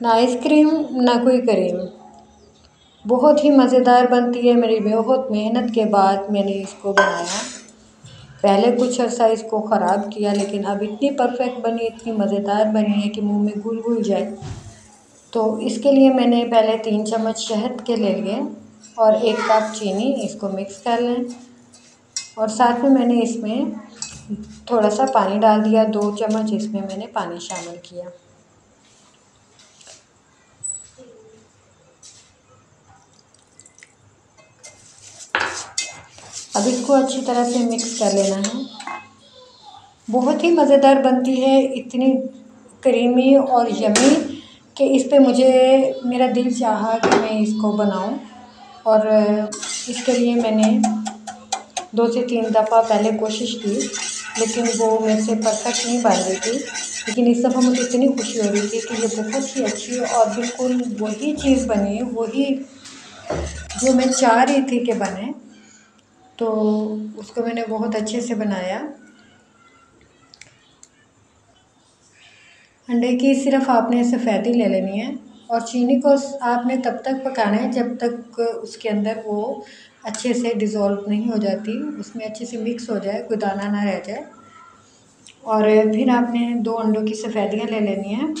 ना आइसक्रीम, ना कोई क्रीम। बहुत ही मज़ेदार बनती है मेरी, बहुत मेहनत के बाद मैंने इसको बनाया। पहले कुछ अर्सा इसको ख़राब किया, लेकिन अब इतनी परफेक्ट बनी, इतनी मज़ेदार बनी है कि मुँह में घुल घुल जाए। तो इसके लिए मैंने पहले तीन चम्मच शहद के ले लिए और एक कप चीनी इसको मिक्स कर लें। और साथ में मैंने इसमें थोड़ा सा पानी डाल दिया, दो चम्मच इसमें मैंने पानी शामिल किया। अब इसको अच्छी तरह से मिक्स कर लेना है। बहुत ही मज़ेदार बनती है इतनी क्रीमी और यमी कि इस पर मुझे, मेरा दिल चाहा कि मैं इसको बनाऊँ। और इसके लिए मैंने दो से तीन दफ़ा पहले कोशिश की, लेकिन वो मेरे से परफेक्ट नहीं बन रही थी। लेकिन इस दफ़ा मुझे इतनी खुशी हो रही थी कि ये बहुत ही अच्छी और बिल्कुल वही चीज़ बनी वही जो मैं चाह रही थी कि बने। तो उसको मैंने बहुत अच्छे से बनाया। अंडे की सिर्फ़ आपने सफ़ेदी ले लेनी है और चीनी को आपने तब तक पकाना है जब तक उसके अंदर वो अच्छे से डिज़ोल्व नहीं हो जाती, उसमें अच्छे से मिक्स हो जाए, कोई दाना ना रह जाए। और फिर आपने दो अंडों की सफ़ेदियाँ ले लेनी है।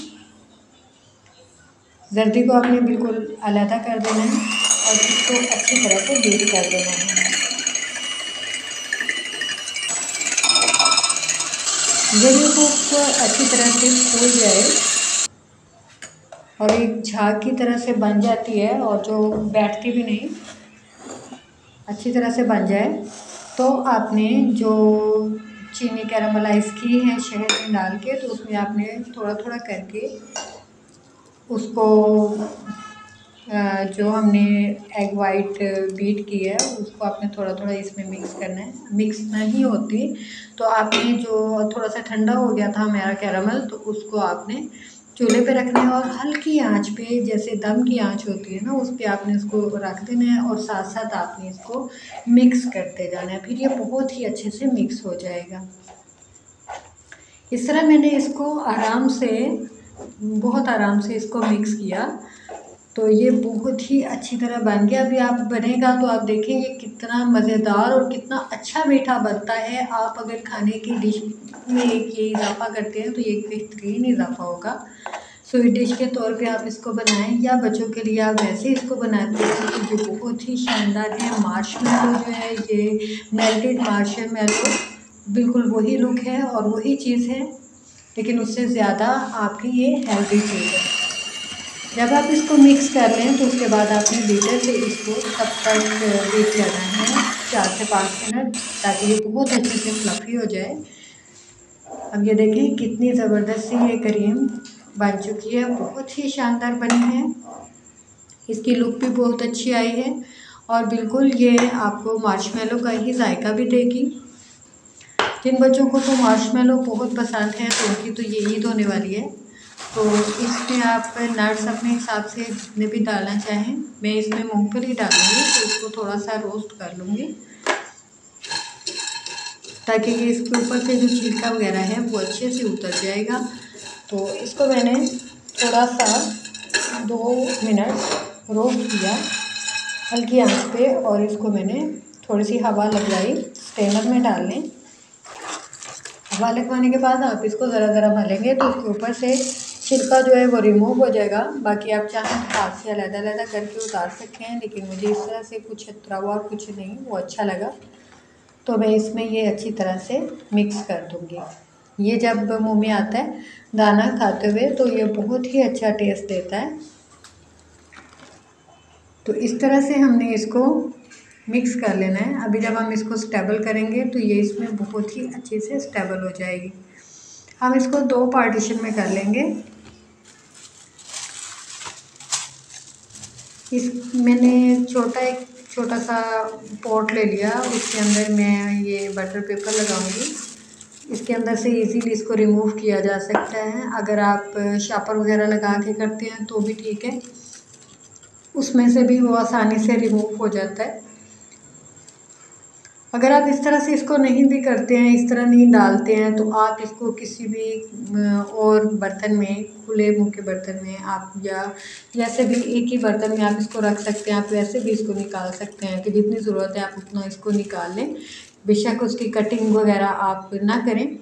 जर्दी को आपने बिल्कुल अलहदा कर देना है और इसको अच्छी तरह से बीट कर देना है। ये खूब अच्छी तरह से फूल जाए और एक झाग की तरह से बन जाती है और जो बैठती भी नहीं, अच्छी तरह से बन जाए। तो आपने जो चीनी कैरामलाइज की है शहद में डाल के तो उसमें आपने थोड़ा थोड़ा करके उसको जो हमने एग वाइट बीट की है, उसको आपने थोड़ा थोड़ा इसमें मिक्स करना है। मिक्स नहीं होती तो आपने जो थोड़ा सा ठंडा हो गया था मेरा कैरामल तो उसको आपने चूल्हे पे रखना है और हल्की आँच पे, जैसे दम की आँच होती है ना, उस पर आपने उसको रख देना है और साथ साथ आपने इसको मिक्स करते जाना है। फिर ये बहुत ही अच्छे से मिक्स हो जाएगा। इस तरह मैंने इसको आराम से, बहुत आराम से इसको मिक्स किया। तो ये बहुत ही अच्छी तरह बन गया। अभी आप बनेगा तो आप देखेंगे कितना मज़ेदार और कितना अच्छा मीठा बनता है। आप अगर खाने की डिश में एक ये इजाफ़ा करते हैं तो ये बेहतरीन इजाफ़ा होगा। स्वीट डिश के तौर पे आप इसको बनाएँ या बच्चों के लिए आप वैसे इसको बनाते हैं तो जो बहुत ही शानदार है। मार्श जो है, ये मेल्टेड मार्श बिल्कुल वही लुक है और वही चीज़ है, लेकिन उससे ज़्यादा आपकी ये हेल्दी चीज़ है। जब आप इसको मिक्स कर लें तो उसके बाद आपने बीटर से इसको तब तक बीट करना है, चार से पाँच मिनट, ताकि ये बहुत अच्छे से फ्लफ़ी हो जाए। अब ये देखिए कितनी ज़बरदस्त ये क्रीम बन चुकी है, बहुत ही शानदार बनी है। इसकी लुक भी बहुत अच्छी आई है, और बिल्कुल ये आपको मार्शमेलो का ही जायका भी देगी। जिन बच्चों को तो मार्शमेलो बहुत पसंद है तो उनकी तो ये ईद होने वाली है। तो इसमें आप नट्स अपने हिसाब से जितने भी डालना चाहें, मैं इसमें मूंगफली डालूँगी तो इसको थोड़ा सा रोस्ट कर लूँगी। ताकि इसके ऊपर से जो छिलका वगैरह है, वो अच्छे से उतर जाएगा। तो इसको मैंने थोड़ा सा दो मिनट रोस्ट किया हल्की आँच पे, और इसको मैंने थोड़ी सी हवा लगवाई स्टेनर में डाल लें। हवा लगवाने के बाद आप इसको ज़रा ज़रा भलेंगे तो उसके ऊपर से छिलका जो है वो रिमूव हो जाएगा। बाकी आप चाहें तो हाथ से अलग अलग करके उतार सकते हैं, लेकिन मुझे इस तरह से कुछ तरा हुआ कुछ नहीं, वो अच्छा लगा। तो मैं इसमें ये अच्छी तरह से मिक्स कर दूँगी। ये जब मुँह में आता है, दाना खाते हुए तो ये बहुत ही अच्छा टेस्ट देता है। तो इस तरह से हमने इसको मिक्स कर लेना है। अभी जब हम इसको स्टेबल करेंगे तो ये इसमें बहुत ही अच्छे से स्टेबल हो जाएगी। हम इसको दो पार्टीशन में कर लेंगे। इस, मैंने छोटा एक, छोटा सा पॉट ले लिया उसके अंदर मैं ये बटर पेपर लगाऊँगी। इसके अंदर से इजीली इसको रिमूव किया जा सकता है। अगर आप शापर वगैरह लगा के करते हैं तो भी ठीक है। उसमें से भी वो आसानी से रिमूव हो जाता है। अगर आप इस तरह से इसको नहीं भी करते हैं, इस तरह नहीं डालते हैं तो आप इसको किसी भी और बर्तन में, खुले मुँह के बर्तन में आप या जैसे भी एक ही बर्तन में आप इसको रख सकते हैं, आप वैसे भी इसको निकाल सकते हैं कि जितनी ज़रूरत है आप उतना इसको निकाल लें। बेशक उसकी कटिंग वगैरह आप ना करें।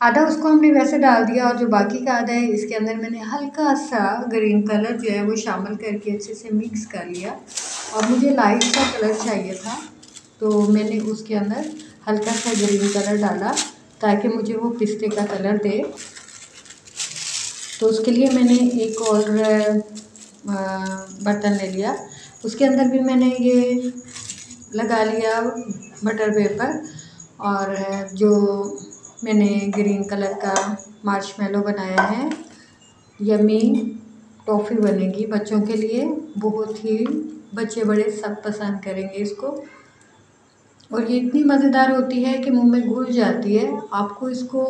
आधा उसको हमने वैसे डाल दिया और जो बाकी का आधा है, इसके अंदर मैंने हल्का सा ग्रीन कलर जो है वो शामिल करके अच्छे से मिक्स कर लिया। और मुझे लाइट सा कलर चाहिए था। तो मैंने उसके अंदर हल्का सा ग्रीन कलर डाला ताकि मुझे वो पिस्ते का कलर दे। तो उसके लिए मैंने एक और बर्तन ले लिया। उसके अंदर भी मैंने ये लगा लिया बटर पेपर और जो मैंने ग्रीन कलर का मार्शमेलो बनाया है यमी टॉफ़ी बनेगी बच्चों के लिए। बहुत ही बच्चे बड़े सब पसंद करेंगे इसको। और ये इतनी मज़ेदार होती है कि मुँह में घुल जाती है। आपको इसको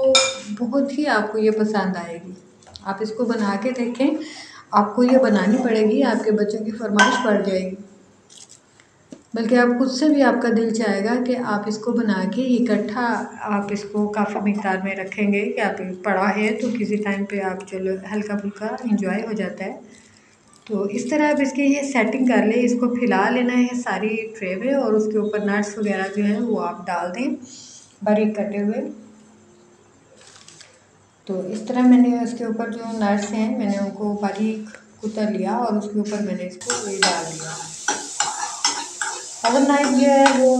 बहुत ही आपको ये पसंद आएगी। आप इसको बना के देखें, आपको ये बनानी पड़ेगी, आपके बच्चों की फरमाइश बढ़ जाएगी। बल्कि आप खुद से भी आपका दिल चाहेगा कि आप इसको बना के इकट्ठा आप इसको काफ़ी मकदार में रखेंगे। कि आप पड़ा है तो किसी टाइम पे आप चलो हल्का फुल्का इंजॉय हो जाता है। तो इस तरह आप इसकी ये सेटिंग कर लें, इसको फैला लेना है सारी ट्रे में और उसके ऊपर नट्स वगैरह जो है वो आप डाल दें बारीक कटे हुए। तो इस तरह मैंने उसके ऊपर जो नट्स हैं, मैंने उनको बारीक कुतर लिया और उसके ऊपर मैंने इसको वही डाल दिया। अगर नाइट जो है वो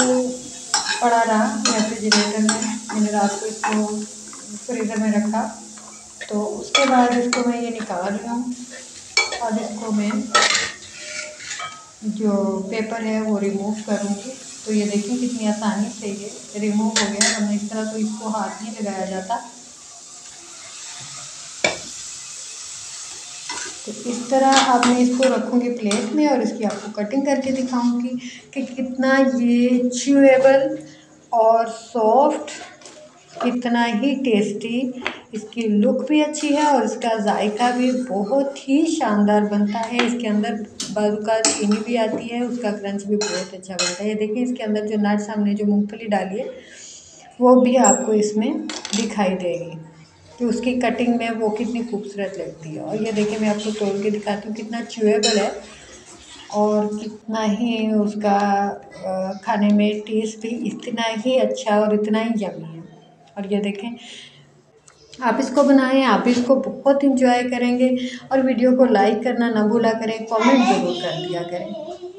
पड़ा रहा रेफ्रिजरेटर में। मैंने रात को इसको फ्रीज़र में रखा। तो उसके बाद इसको मैं ये निकाल रही हूँ। और इसको मैं जो पेपर है वो रिमूव करूँगी। तो ये देखिए कितनी आसानी से ये रिमूव हो गया। वरना इस तरह तो इसको हाथ नहीं लगाया जाता। तो इस तरह अब मैं इसको रखूँगी प्लेट में और इसकी आपको कटिंग करके दिखाऊँगी कि कितना ये च्यूएबल और सॉफ्ट कितना ही टेस्टी, इसकी लुक भी अच्छी है और इसका जायका भी बहुत ही शानदार बनता है। इसके अंदर का चीनी भी आती है, उसका क्रंच भी बहुत अच्छा बनता है। ये देखिए, इसके अंदर जो नट्स हमने जो मूँगफली डाली है, वो भी आपको इसमें दिखाई देगी कि उसकी कटिंग में वो कितनी खूबसूरत लगती है। और ये देखिए, मैं आपको तोड़ के दिखाती हूँ, कितना च्यूएबल है और कितना ही उसका खाने में टेस्ट भी इतना ही अच्छा और इतना ही यमी है। और ये देखें। आप इसको बनाएँ, आप इसको बहुत इंजॉय करेंगे और वीडियो को लाइक करना ना भूला करें कमेंट ज़रूर कर दिया करें।